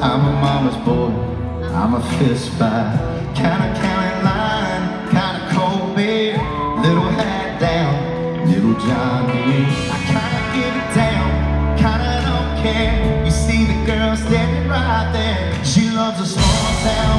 I'm a mama's boy. I'm a fist fight. Kinda county line, kinda cold beer. Little hat down, little Johnny. I kinda give it down, kinda don't care. You see the girl standing right there. She loves a small town